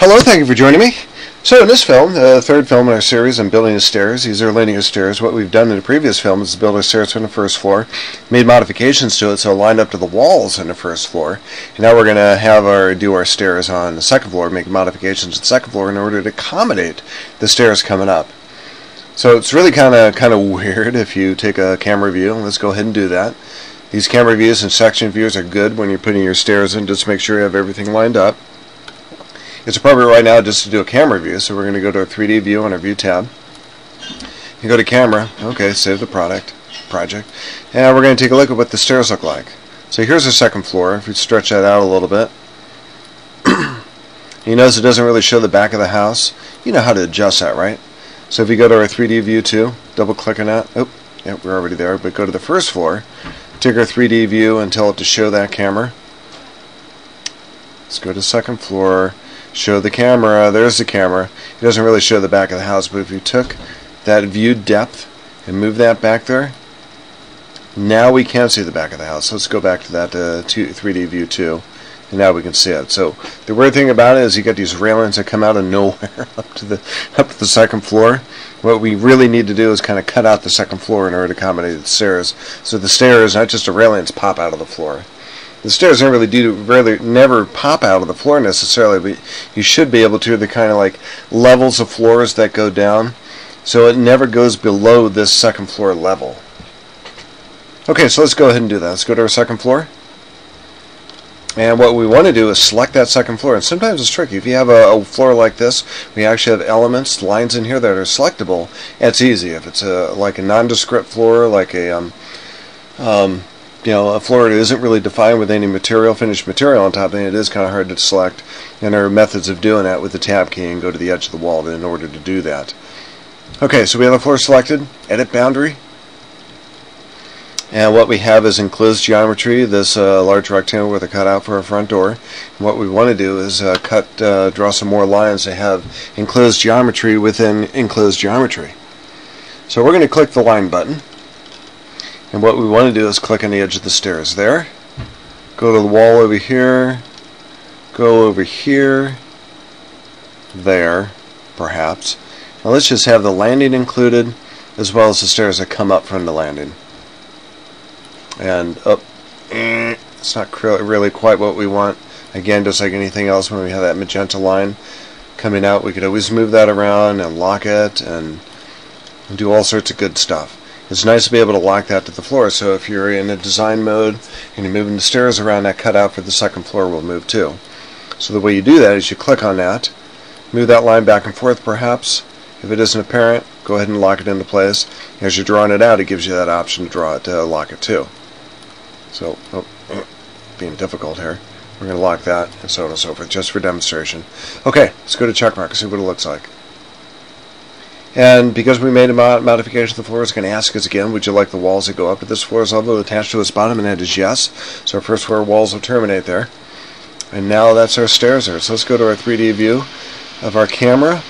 Hello, thank you for joining me. So in this film, the uh, third film in our series on building the stairs, these are linear stairs. What we've done in the previous film is build our stairs from the first floor, made modifications to it so lined up to the walls on the first floor. And now we're going to have our do our stairs on the second floor, make modifications to the second floor in order to accommodate the stairs coming up. So it's really kind of kind of weird if you take a camera view. Let's go ahead and do that. These camera views and section views are good when you're putting your stairs in. Just make sure you have everything lined up. It's appropriate right now just to do a camera view, so we're going to go to our 3D view on our View tab. You go to Camera, okay, save the product, project, and we're going to take a look at what the stairs look like. So here's the second floor. If we stretch that out a little bit, you notice it doesn't really show the back of the house. You know how to adjust that, right? So if you go to our 3D view too, double click on that. Oh, yeah, we're already there. But go to the first floor, take our 3D view and tell it to show that camera. Let's go to second floor show the camera. There's the camera. It doesn't really show the back of the house, but if you took that view depth and move that back there, now we can see the back of the house. Let's go back to that uh, 3D view too, and now we can see it. So the weird thing about it is you got these railings that come out of nowhere up to the up to the second floor. What we really need to do is kind of cut out the second floor in order to accommodate the stairs. So the stairs, not just the railings, pop out of the floor. The stairs don't really do really never pop out of the floor necessarily, but you should be able to. The kind of like levels of floors that go down, so it never goes below this second floor level. Okay, so let's go ahead and do that. Let's go to our second floor. And what we want to do is select that second floor. And sometimes it's tricky. If you have a, a, floor like this, we actually have elements, lines in here that are selectable. It's easy. If it's a like a nondescript floor, like a um, um, you know, a floor isn't really defined with any material, finished material on top, and it is kind of hard to select. And there are methods of doing that with the tab key and go to the edge of the wall in order to do that. Okay, so we have the floor selected, edit boundary, and what we have is enclosed geometry, this uh, large rectangle with a cutout for a front door. And what we want to do is uh, cut, uh, draw some more lines to have enclosed geometry within enclosed geometry. So we're going to click the line button. And what we want to do is click on the edge of the stairs there. Go to the wall over here. Go over here. There, perhaps. Now let's just have the landing included as well as the stairs that come up from the landing. And up. Eh, it's not really quite what we want. Again, just like anything else, when we have that magenta line coming out, we could always move that around and lock it and do all sorts of good stuff. It's nice to be able to lock that to the floor, so if you're in a design mode and you're moving the stairs around, that cutout for the second floor will move too. So the way you do that is you click on that, move that line back and forth perhaps. If it isn't apparent, go ahead and lock it into place. As you're drawing it out, it gives you that option to draw it to lock it too. So, oh, being difficult here. We're going to lock that and so on and so forth, just for demonstration. Okay, let's go to checkmark and see what it looks like. And because we made a mod modification to the floor, it's going to ask us again, would you like the walls that go up to this floor's level attached to its bottom? And that is yes. So our first floor walls will terminate there. And now that's our stairs there. So let's go to our 3D view of our camera.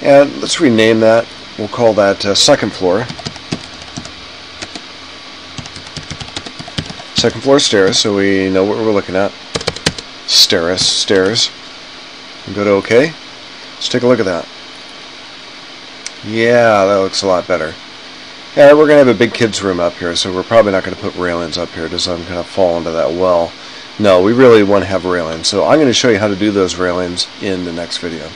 And let's rename that. We'll call that uh, second floor. Second floor stairs, so we know what we're looking at. Stairs, stairs. And go to OK. Let's take a look at that. Yeah, that looks a lot better. Yeah, we're going to have a big kids room up here, so we're probably not going to put railings up here so I'm going to fall into that well. No, we really want to have railings, so I'm going to show you how to do those railings in the next video.